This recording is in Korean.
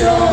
죠